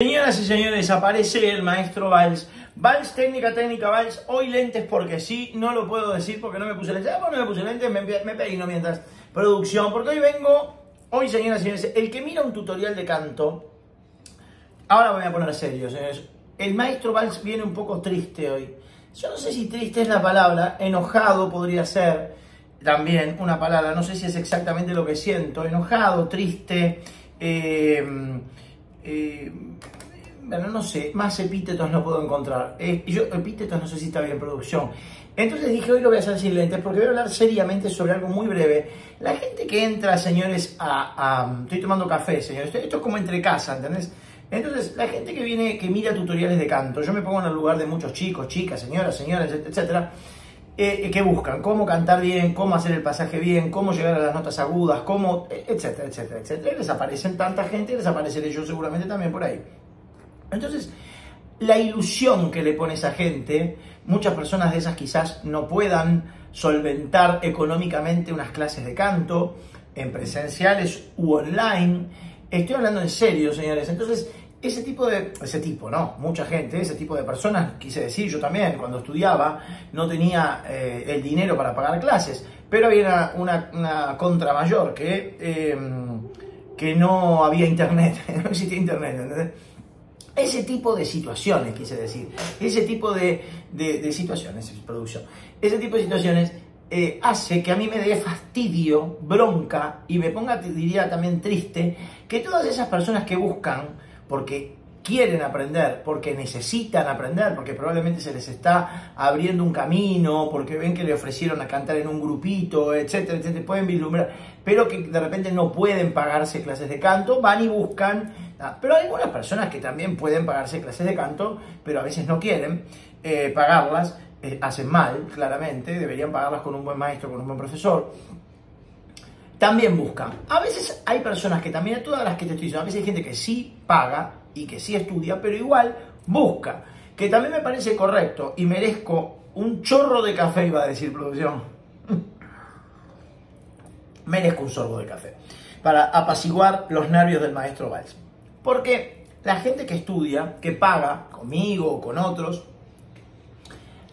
Señoras y señores, aparece el maestro Valls. Valls, técnica, técnica, Valls. Hoy lentes porque sí, no lo puedo decir porque no me puse lentes. Ah, bueno, no me puse lentes, me, me peino mientras producción. Porque hoy vengo, hoy señoras y señores, el que mira un tutorial de canto, ahora me voy a poner serio, señores. El maestro Valls viene un poco triste hoy. Yo no sé si triste es la palabra, enojado podría ser también una palabra, no sé si es exactamente lo que siento, enojado, triste. Eh, eh, bueno, no sé, más epítetos no puedo encontrar. Eh, yo, epítetos no sé si está bien producción. Entonces dije, hoy lo voy a hacer sin lentes porque voy a hablar seriamente sobre algo muy breve. La gente que entra, señores, a... estoy tomando café, señores. Esto, es como entre casa, ¿entendés? Entonces, la gente que viene, que mira tutoriales de canto, yo me pongo en el lugar de muchos chicos, chicas, señoras, señores, etcétera, eh, que buscan cómo cantar bien, cómo hacer el pasaje bien, cómo llegar a las notas agudas, cómo, etcétera, etcétera, etcétera. Y les aparecen tanta gente les apareceré yo seguramente también por ahí. Entonces, la ilusión que le pone esa gente, muchas personas de esas quizás no puedan solventar económicamente unas clases de canto, en presenciales u online. Estoy hablando en serio, señores. Entonces, ese tipo de, ese tipo, no, mucha gente, ese tipo de personas, quise decir yo también, cuando estudiaba, no tenía eh, el dinero para pagar clases, pero había una, una, contra mayor, que, em, que no había internet, no existía internet, Ese tipo de situaciones, quise decir, ese tipo de, de, situaciones, producción, ese tipo de situaciones eh, hace que a mí me dé fastidio, bronca y me ponga, diría también triste, que todas esas personas que buscan porque quieren aprender, porque necesitan aprender, porque probablemente se les está abriendo un camino, porque ven que le ofrecieron a cantar en un grupito, etcétera, etcétera, pueden vislumbrar, pero que de repente no pueden pagarse clases de canto, van y buscan. Ah, pero hay algunas personas que también pueden pagarse clases de canto, pero a veces no quieren eh, pagarlas, eh, hacen mal, claramente, deberían pagarlas con un buen maestro, con un buen profesor también buscan. A veces hay personas que también, todas las que te estoy diciendo, a veces hay gente que sí paga y que sí estudia, pero igual busca. Que también me parece correcto y merezco un chorro de café, iba a decir producción. merezco un sorbo de café para apaciguar los nervios del maestro Valls. Porque la gente que estudia, que paga conmigo o con otros,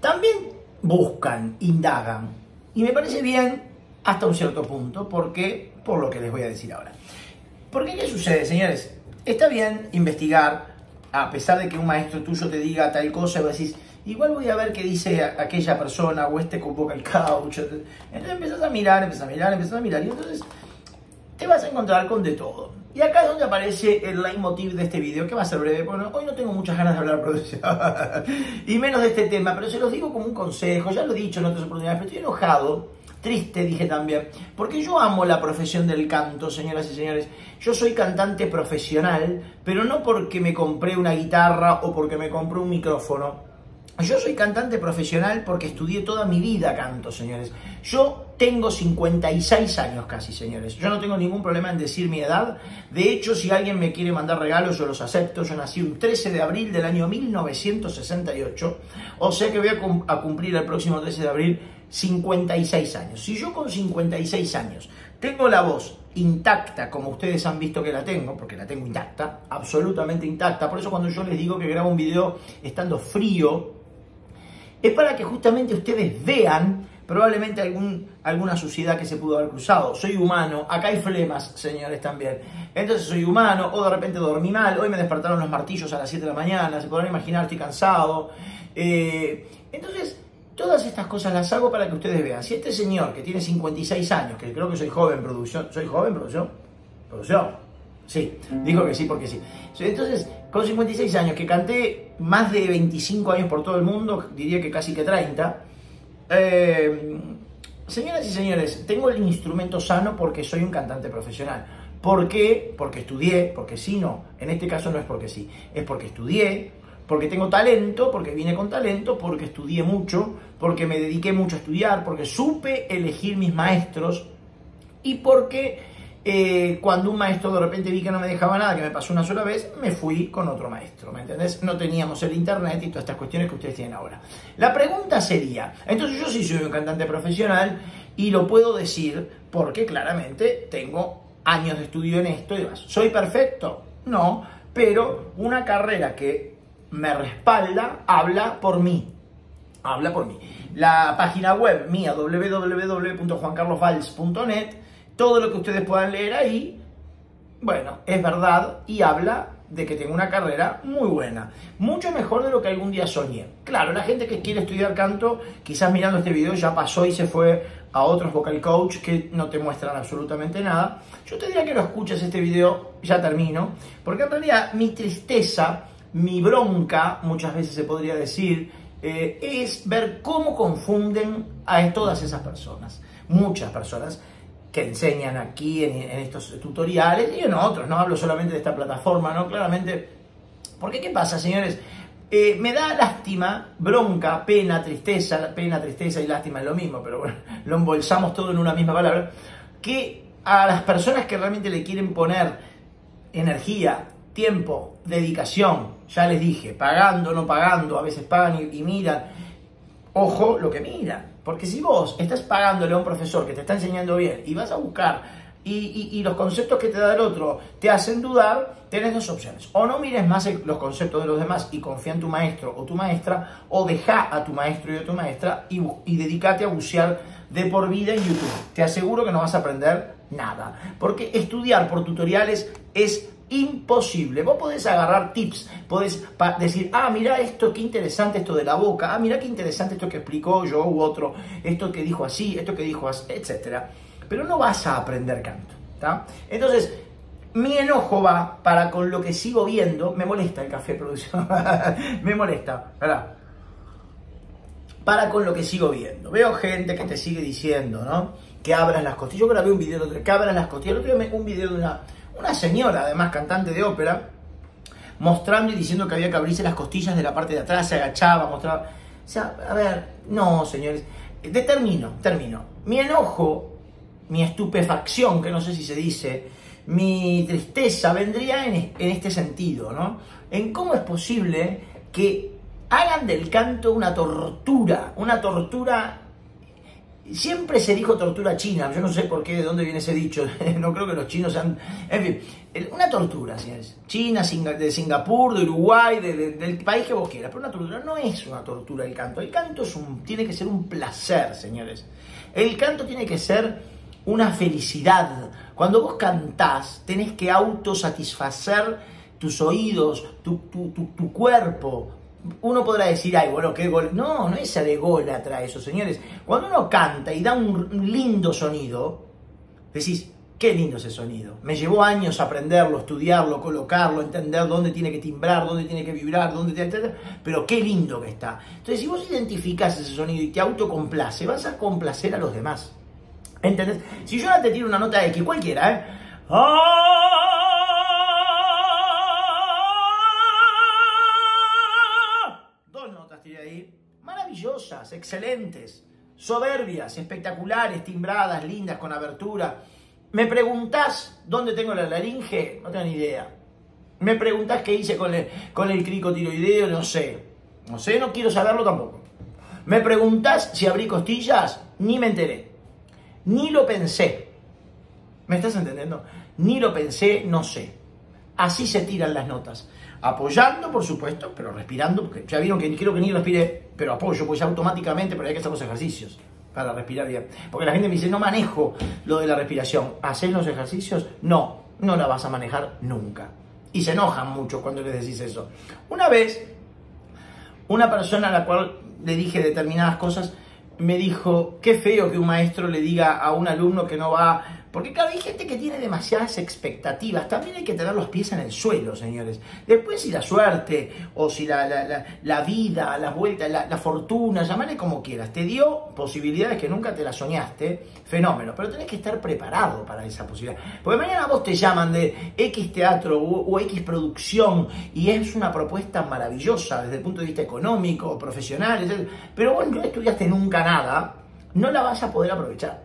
también buscan, indagan. Y me parece bien hasta un cierto punto, porque por lo que les voy a decir ahora. Porque ¿qué sucede, señores? Está bien investigar, a pesar de que un maestro tuyo te diga tal cosa, y vos decís, igual voy a ver qué dice aquella persona o este convoca el caucho. Entonces empiezas a mirar, empiezas a mirar, empiezas a mirar, y entonces te vas a encontrar con de todo. Y acá es donde aparece el leitmotiv de este video, que va a ser breve, porque hoy no tengo muchas ganas de hablar producción, y menos de este tema, pero se los digo como un consejo, ya lo he dicho en otras oportunidades, pero estoy enojado Triste, dije también, porque yo amo la profesión del canto, señoras y señores. Yo soy cantante profesional, pero no porque me compré una guitarra o porque me compré un micrófono. Yo soy cantante profesional porque estudié toda mi vida canto, señores. Yo tengo 56 años casi, señores. Yo no tengo ningún problema en decir mi edad. De hecho, si alguien me quiere mandar regalos, yo los acepto. Yo nací un 13 de abril del año 1968. O sea que voy a, cumplir el próximo 13 de abril 56 años. Si yo con 56 años tengo la voz intacta, como ustedes han visto que la tengo, porque la tengo intacta, absolutamente intacta, por eso cuando yo les digo que grabo un video estando frío, es para que justamente ustedes vean probablemente algún, alguna suciedad que se pudo haber cruzado. Soy humano, acá hay flemas, señores, también. Entonces soy humano, o de repente dormí mal, hoy me despertaron los martillos a las 7 de la mañana, se podrán imaginar, estoy cansado. Eh, entonces, Todas estas cosas las hago para que ustedes vean. Si este señor que tiene 56 años, que creo que soy joven producción, ¿soy joven producción? ¿Producción? Sí, dijo que sí porque sí. Entonces, con 56 años, que canté más de 25 años por todo el mundo, diría que casi que 30. Eh, señoras y señores, tengo el instrumento sano porque soy un cantante profesional. ¿Por qué? Porque estudié, porque sí, no. En este caso no es porque sí, es porque estudié, porque tengo talento, porque vine con talento, porque estudié mucho, porque me dediqué mucho a estudiar, porque supe elegir mis maestros y porque eh, cuando un maestro de repente vi que no me dejaba nada, que me pasó una sola vez, me fui con otro maestro, ¿me entendés? No teníamos el internet y todas estas cuestiones que ustedes tienen ahora. La pregunta sería, entonces yo sí soy un cantante profesional y lo puedo decir porque claramente tengo años de estudio en esto y demás. ¿Soy perfecto? No, pero una carrera que me respalda habla por mí. Habla por mí. La página web mía, www.juancarlosvalls.net, todo lo que ustedes puedan leer ahí, bueno, es verdad y habla de que tengo una carrera muy buena, mucho mejor de lo que algún día soñé. Claro, la gente que quiere estudiar canto, quizás mirando este video ya pasó y se fue a otros vocal coach que no te muestran absolutamente nada. Yo te diría que lo escuches este video, ya termino, porque en realidad mi tristeza, mi bronca, muchas veces se podría decir, eh, es ver cómo confunden a todas esas personas, muchas personas que enseñan aquí en, estos tutoriales y en otros, no hablo solamente de esta plataforma, ¿no? Claramente, porque ¿qué pasa, señores? Eh, me da lástima, bronca, pena, tristeza, pena, tristeza y lástima es lo mismo, pero bueno, lo embolsamos todo en una misma palabra, que a las personas que realmente le quieren poner energía, tiempo, dedicación, ya les dije, pagando, no pagando, a veces pagan y miran, ojo lo que miran. Porque si vos estás pagándole a un profesor que te está enseñando bien y vas a buscar y, los conceptos que te da el otro te hacen dudar, tenés dos opciones. O no mires más los conceptos de los demás y confía en tu maestro o tu maestra, o deja a tu maestro y a tu maestra y, y dedícate a bucear de por vida en YouTube. Te aseguro que no vas a aprender nada. Porque estudiar por tutoriales es imposible. Vos podés agarrar tips, podés decir, ah, mira esto, qué interesante esto de la boca, ah, mira qué interesante esto que explicó yo u otro, esto que dijo así, esto que dijo así, etc. Pero no vas a aprender canto. Entonces, mi enojo va para con lo que sigo viendo, me molesta el café producción, me molesta, ¿verdad? Para con lo que sigo viendo. Veo gente que te sigue diciendo, ¿no? Que abras las costillas. Yo grabé un video, que abras las costillas. El otro día un video de una, una señora, además cantante de ópera, mostrando y diciendo que había que abrirse las costillas de la parte de atrás, se agachaba, mostraba. O sea, a ver, no, señores. Determino, termino. Mi enojo, mi estupefacción, que no sé si se dice, mi tristeza vendría en, en este sentido, ¿no? En cómo es posible que hagan del canto una tortura, una tortura Siempre se dijo tortura china, yo no sé por qué, de dónde viene ese dicho, no creo que los chinos sean... En fin, una tortura, señores. China, de Singapur, de Uruguay, del país que vos quieras, pero una tortura no es una tortura el canto. El canto es un, tiene que ser un placer, señores. El canto tiene que ser una felicidad. Cuando vos cantás, tenés que autosatisfacer tus oídos, tu, tu, tu, tu cuerpo, uno podrá decir, ay, bueno, qué gol. No, no es atrás eso, señores. Cuando uno canta y da un lindo sonido, decís, qué lindo ese sonido. Me llevó años aprenderlo, estudiarlo, colocarlo, entender dónde tiene que timbrar, dónde tiene que vibrar, dónde tiene que... Pero qué lindo que está. Entonces, si vos identificás ese sonido y te autocomplace, vas a complacer a los demás. ¿Entendés? Si yo ahora te tiro una nota X, cualquiera, ¿eh? ¡Ah! Excelentes, soberbias, espectaculares, timbradas, lindas, con abertura. Me preguntás dónde tengo la laringe, no tengo ni idea. Me preguntás qué hice con el, con el crico tiroideo, no sé. No sé, no quiero saberlo tampoco. Me preguntás si abrí costillas, ni me enteré. Ni lo pensé. ¿Me estás entendiendo? Ni lo pensé, no sé. Así se tiran las notas apoyando, por supuesto, pero respirando, porque ya vieron que quiero que ni respire, pero apoyo, pues ya automáticamente, pero hay que hacer los ejercicios para respirar bien. Porque la gente me dice, no manejo lo de la respiración. ¿Haces los ejercicios? No, no la vas a manejar nunca. Y se enojan mucho cuando les decís eso. Una vez, una persona a la cual le dije determinadas cosas, me dijo, qué feo que un maestro le diga a un alumno que no va porque claro, hay gente que tiene demasiadas expectativas. También hay que tener los pies en el suelo, señores. Después si la suerte o si la, vida, la vuelta, la, fortuna, llamale como quieras, te dio posibilidades que nunca te las soñaste, fenómeno. Pero tenés que estar preparado para esa posibilidad. Porque mañana vos te llaman de X teatro o, X producción y es una propuesta maravillosa desde el punto de vista económico, profesional, etc. Pero vos no estudiaste nunca nada, no la vas a poder aprovechar.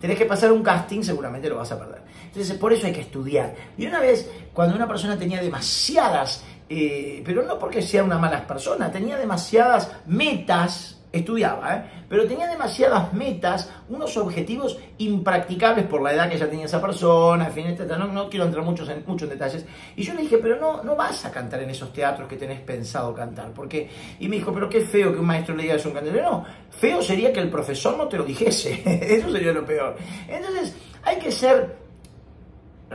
Tenés que pasar un casting, seguramente lo vas a perder. Entonces, por eso hay que estudiar. Y una vez, cuando una persona tenía demasiadas, eh, pero no porque sea una mala persona, tenía demasiadas metas estudiaba, ¿eh? pero tenía demasiadas metas, unos objetivos impracticables por la edad que ya tenía esa persona, en fin, etc. No, no quiero entrar mucho en, mucho en detalles. Y yo le dije, pero no, no vas a cantar en esos teatros que tenés pensado cantar. Porque, y me dijo, pero qué feo que un maestro le diga eso a un cantante. No, feo sería que el profesor no te lo dijese. eso sería lo peor. Entonces, hay que ser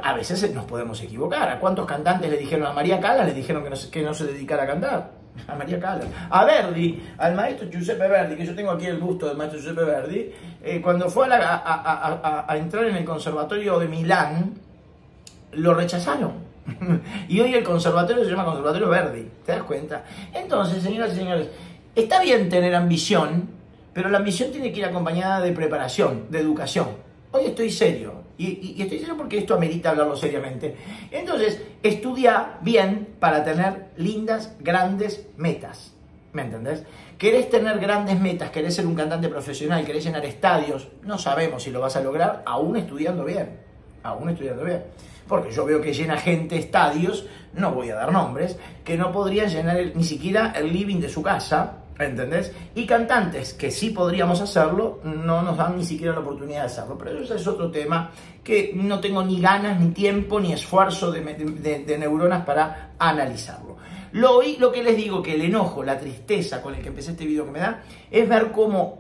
a veces nos podemos equivocar. ¿A cuántos cantantes le dijeron a María Cala? Le dijeron que no, que no se dedicara a cantar a María Callas, a Verdi, al maestro Giuseppe Verdi, que yo tengo aquí el gusto del maestro Giuseppe Verdi, eh, cuando fue a, entrar en el conservatorio de Milán, lo rechazaron. y hoy el conservatorio se llama Conservatorio Verdi, ¿te das cuenta? Entonces, señoras y señores, está bien tener ambición, pero la ambición tiene que ir acompañada de preparación, de educación. Hoy estoy serio. Y, estoy serio porque esto amerita hablarlo seriamente. Entonces, estudia bien para tener lindas, grandes metas. ¿Me entendés? Querés tener grandes metas, querés ser un cantante profesional, querés llenar estadios. No sabemos si lo vas a lograr aún estudiando bien. Aún estudiando bien. Porque yo veo que llena gente estadios, no voy a dar nombres, que no podrían llenar ni siquiera el living de su casa ¿Entendés? Y cantantes que sí podríamos hacerlo, no nos dan ni siquiera la oportunidad de hacerlo. Pero eso es otro tema que no tengo ni ganas, ni tiempo, ni esfuerzo de, neuronas para analizarlo. Lo, lo que les digo, que el enojo, la tristeza con el que empecé este video que me da, es ver cómo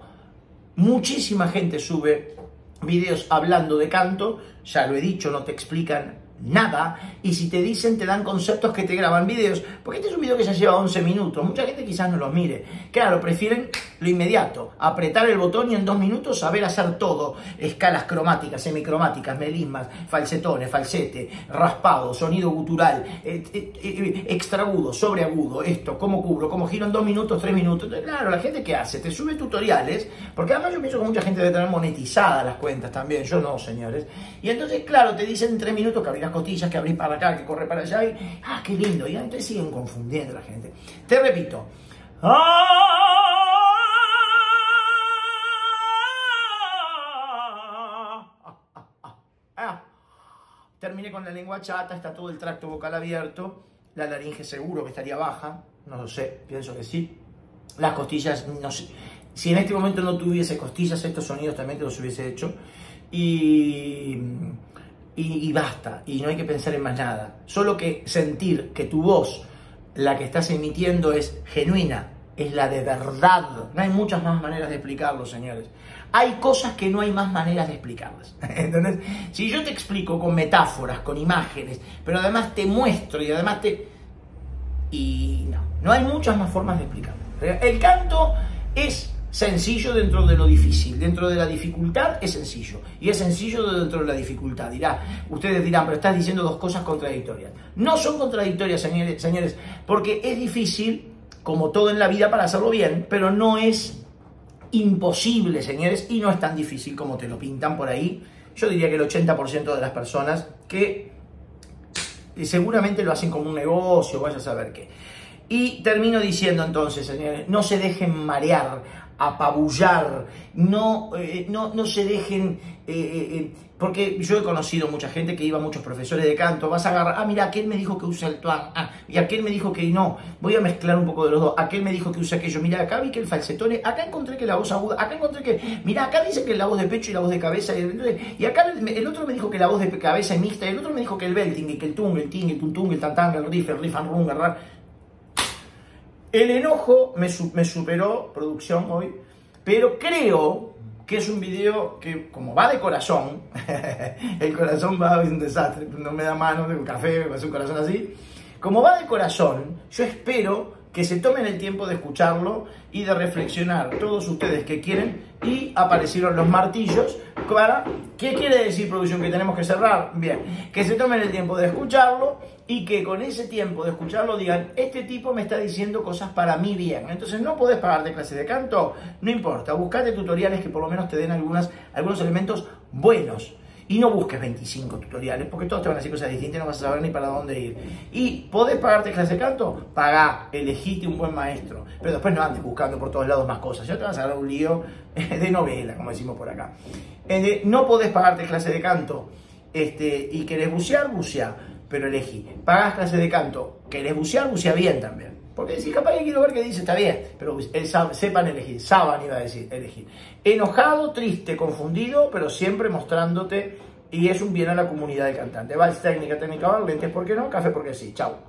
muchísima gente sube videos hablando de canto, ya lo he dicho, no te explican nada. Y si te dicen, te dan conceptos que te graban videos. Porque este es un video que ya lleva 11 minutos. Mucha gente quizás no los mire. Claro, prefieren lo inmediato. Apretar el botón y en dos minutos saber hacer todo. Escalas cromáticas, semicromáticas, melismas, falsetones, falsete, raspado, sonido gutural, eh, eh, eh, extragudo, sobreagudo, esto, cómo cubro, cómo giro en dos minutos, tres minutos. claro, la gente que hace, te sube tutoriales. Porque además yo pienso que mucha gente debe tener monetizadas las cuentas también. Yo no, señores. Y entonces, claro, te dicen en tres minutos que abrirás costillas que abrís para acá, que corre para allá, y ¡ah, qué lindo! Y entonces siguen confundiendo a la gente. Te repito. Terminé con la lengua chata, está todo el tracto vocal abierto, la laringe seguro que estaría baja, no lo sé, pienso que sí. Las costillas, no sé. Si en este momento no tuviese costillas, estos sonidos también te los hubiese hecho. Y y, basta, y no hay que pensar en más nada. Solo que sentir que tu voz, la que estás emitiendo, es genuina, es la de verdad. No hay muchas más maneras de explicarlo, señores. Hay cosas que no hay más maneras de explicarlas. Entonces, si yo te explico con metáforas, con imágenes, pero además te muestro y además te... Y no, no hay muchas más formas de explicarlo. El canto es sencillo dentro de lo difícil. Dentro de la dificultad es sencillo. Y es sencillo dentro de la dificultad. Dirá, ustedes dirán, pero estás diciendo dos cosas contradictorias. No son contradictorias, señores, señores, porque es difícil, como todo en la vida, para hacerlo bien, pero no es imposible, señores, y no es tan difícil como te lo pintan por ahí. Yo diría que el 80% de las personas que seguramente lo hacen como un negocio, vaya a saber qué. Y termino diciendo entonces, señores, no se dejen marear apabullar, no, eh, no, no, se dejen, eh, eh, porque yo he conocido mucha gente que iba a muchos profesores de canto, vas a agarrar, ah, mira, aquel me dijo que usa el tuan, ah, y aquel me dijo que no, voy a mezclar un poco de los dos, aquel me dijo que usa aquello, mira, acá vi que el falsetone, acá encontré que la voz aguda, acá encontré que, mira, acá dice que la voz de pecho y la voz de cabeza, y, acá el, otro me dijo que la voz de cabeza es mixta, y el otro me dijo que el belting, y que el tung, el ting, el tuntung, el el riff, el riff and rung, el el enojo me, superó producción hoy, pero creo que es un video que, como va de corazón, el corazón va a un desastre, no me da mano, de un café, me hace un corazón así. Como va de corazón, yo espero que se tomen el tiempo de escucharlo y de reflexionar todos ustedes que quieren y aparecieron los martillos para ¿qué quiere decir producción que tenemos que cerrar? Bien, que se tomen el tiempo de escucharlo y que con ese tiempo de escucharlo digan, este tipo me está diciendo cosas para mí bien. Entonces no podés pagarte clases de canto, no importa, buscate tutoriales que por lo menos te den algunas, algunos elementos buenos. Y no busques 25 tutoriales, porque todos te van a decir cosas distintas y no vas a saber ni para dónde ir. Y podés pagarte clase de canto, pagá, elegiste un buen maestro. Pero después no andes buscando por todos lados más cosas. Ya te vas a dar un lío de novela, como decimos por acá. No podés pagarte clase de canto este, y querés bucear, bucea. Pero elegí. Pagás clase de canto, querés bucear, bucea bien también. Porque si capaz que quiero ver qué dice, está bien, pero sepan elegir, saban iba a decir, elegir. Enojado, triste, confundido, pero siempre mostrándote y es un bien a la comunidad de cantantes. Vals técnica, técnica, lentes, ¿por qué no? Café porque sí. Chao.